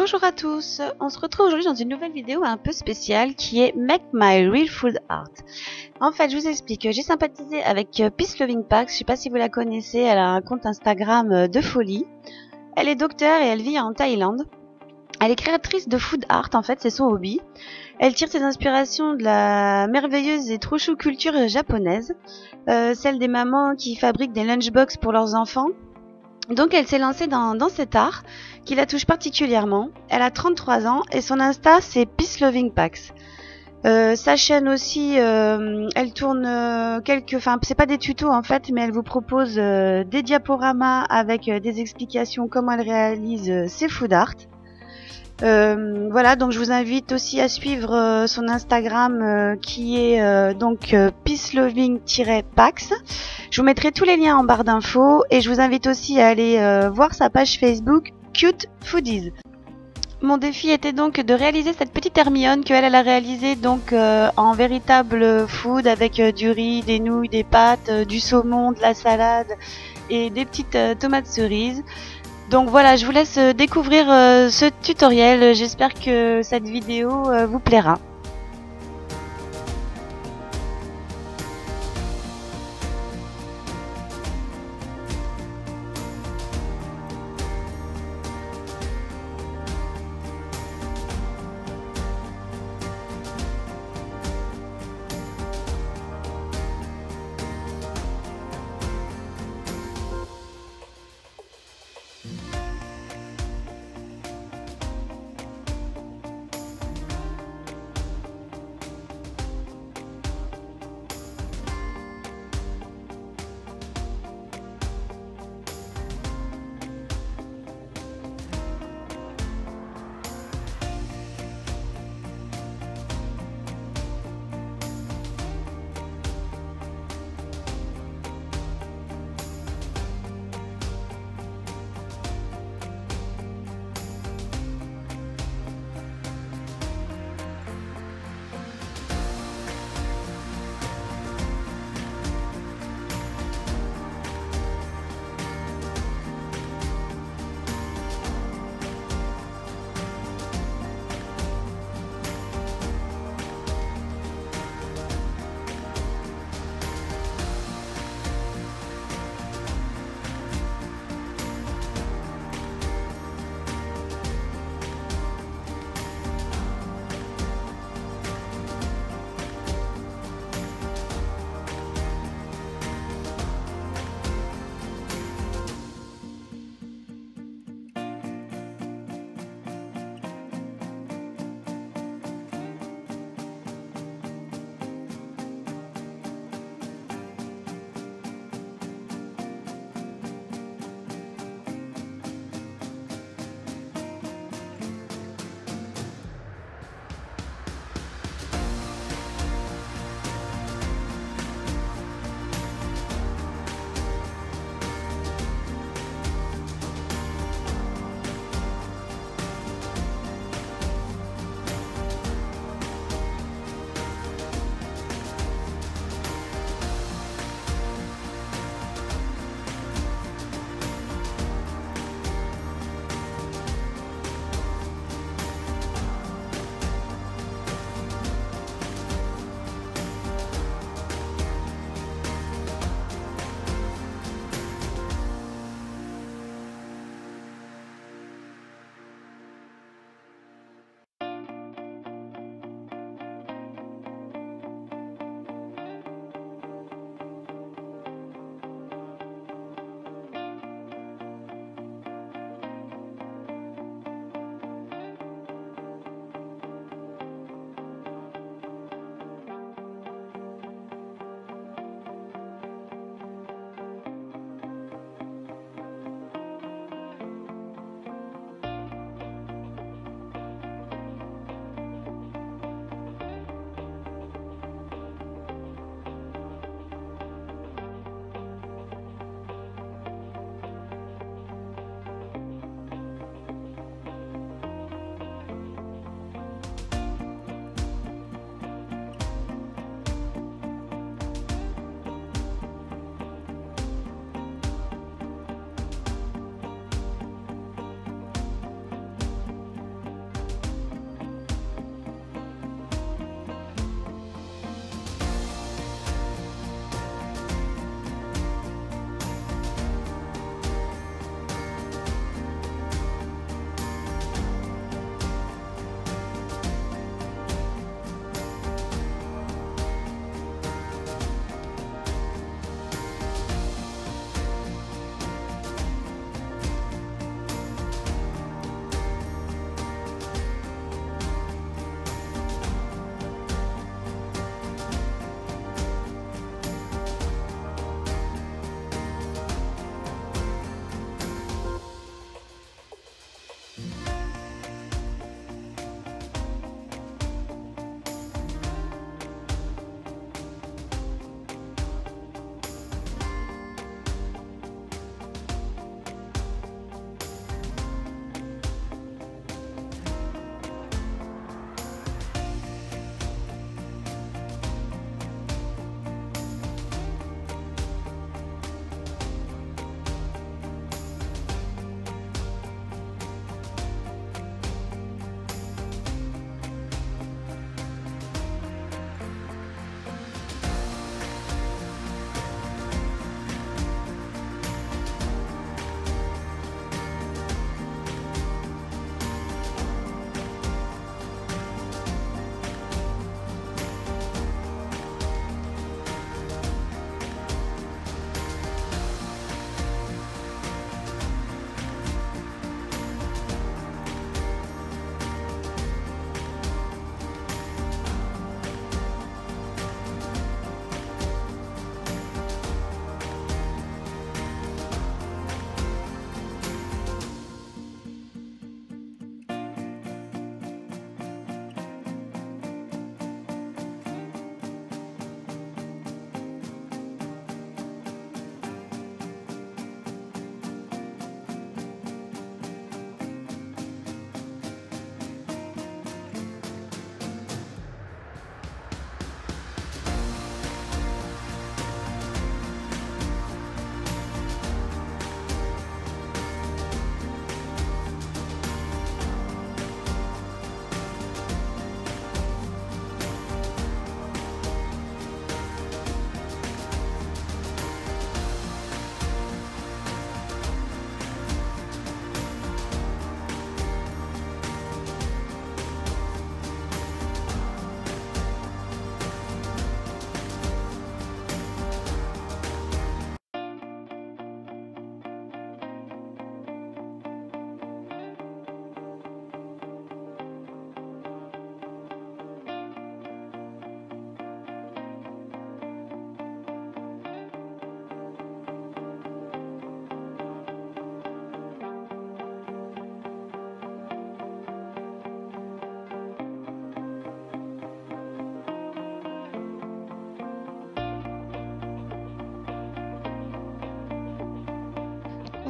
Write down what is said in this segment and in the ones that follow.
Bonjour à tous, on se retrouve aujourd'hui dans une nouvelle vidéo un peu spéciale qui est Make My Real Food Art. En fait, je vous explique, j'ai sympathisé avec euh, Peace Loving Packs, je sais pas si vous la connaissez, elle a un compte Instagram euh, de folie. Elle est docteur et elle vit en Thaïlande. Elle est créatrice de food art, en fait, c'est son hobby. Elle tire ses inspirations de la merveilleuse et trop chou culture japonaise, euh, celle des mamans qui fabriquent des lunchbox pour leurs enfants. Donc elle s'est lancée dans, cet art qui la touche particulièrement. Elle a 33 ans et son Insta c'est Peace Loving Packs. Euh, sa chaîne aussi, euh, elle tourne euh, quelques, enfin c'est pas des tutos en fait, mais elle vous propose euh, des diaporamas avec des explications comment elle réalise ses food art. Euh, voilà, donc je vous invite aussi à suivre euh, son Instagram euh, qui est donc peaceloving-pax. Je vous mettrai tous les liens en barre d'infos et je vous invite aussi à aller voir sa page Facebook Cute Foodies. Mon défi était donc de réaliser cette petite Hermione que elle, elle a réalisée donc en véritable food avec du riz, des nouilles, des pâtes, du saumon, de la salade et des petites tomates cerises. Donc voilà, je vous laisse euh, découvrir euh, ce tutoriel. J'espère que cette vidéo euh, vous plaira.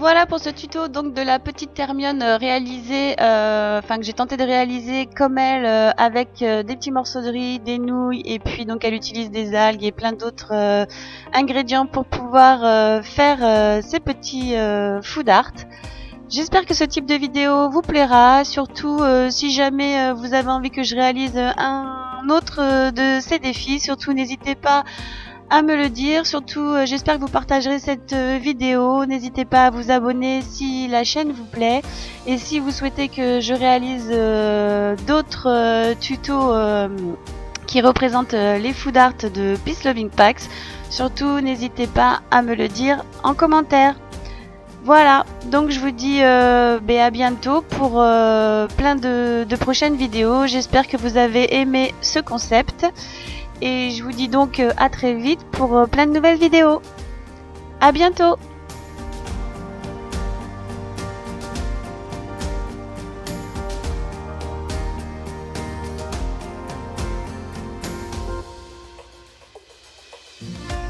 Voilà pour ce tuto donc de la petite Hermione euh, réalisée, euh, enfin que j'ai tenté de réaliser comme elle euh, avec des petits morceaux de riz, des nouilles et puis donc elle utilise des algues et plein d'autres ingrédients pour pouvoir faire ces petits food art. J'espère que ce type de vidéo vous plaira, surtout si jamais vous avez envie que je réalise un autre de ces défis, surtout n'hésitez pas me le dire. Surtout, euh, j'espère que vous partagerez cette euh, vidéo. N'hésitez pas à vous abonner si la chaîne vous plaît. Et si vous souhaitez que je réalise euh, d'autres tutos qui représentent les food art de Peace Loving Packs, surtout n'hésitez pas à me le dire en commentaire. Voilà, donc je vous dis ben, à bientôt pour plein de prochaines vidéos. J'espère que vous avez aimé ce concept. Et je vous dis donc euh, à très vite pour euh, plein de nouvelles vidéos. À bientôt